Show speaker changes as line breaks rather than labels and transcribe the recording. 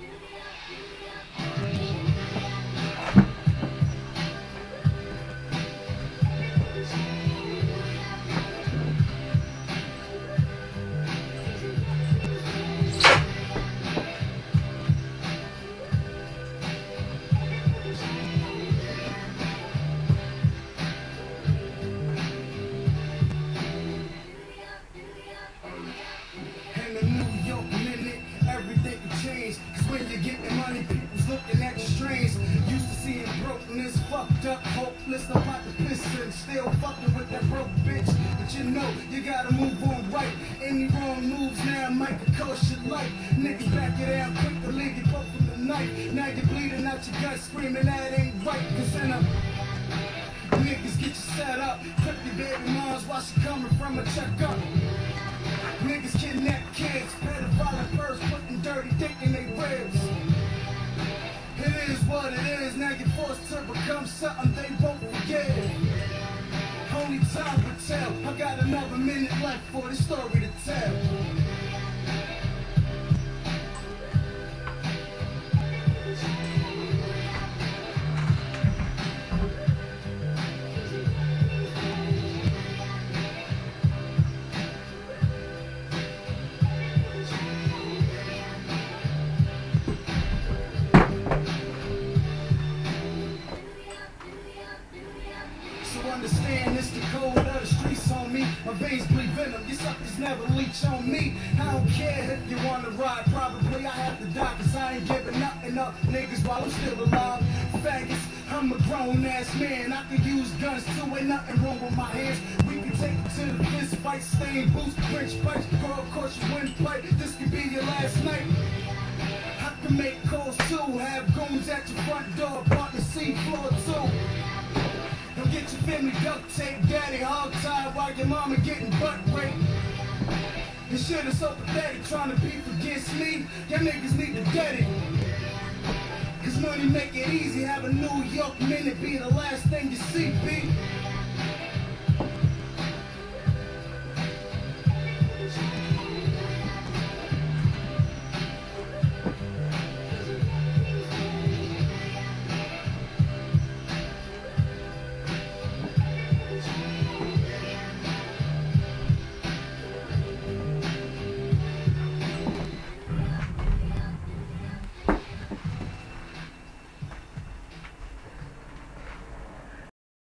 In when you're getting money, people's looking at you strange. Used to seeing brokenness, fucked up, hopeless, to piss and still fucking with that broke bitch. But you know, you gotta move on right. Any wrong moves now might cost your life. Niggas back it down quick to leave you both from the night. Now you're bleeding out your gut, screaming that ain't right. Cause in a uh, Niggas get you set up. Clip your baby moms while she coming from a checkup. Niggas kidnap kids, pedophile first, putting dirty dick in their minute left for the story to tell. So understand this the code the streets on me. My veins bleed venom. You suckers never leech on me. I don't care if you wanna ride. Probably I have to die cause I ain't giving nothing up. Niggas while I'm still alive. Faggots, I'm a grown ass man. I can use guns too. Ain't nothing wrong with my hands. We can take it to the fist fight, stain boots, French fights. Girl, of course you wouldn't play. This could be your last night. I can make calls too. Have goons at your front door. park the sea floor family duct tape, daddy hog tied while your mama getting butt raped. This shit is so pathetic, trying to beef against me. Y'all niggas need to get it. Cause money make it easy, have a New York minute be the last thing you see, B.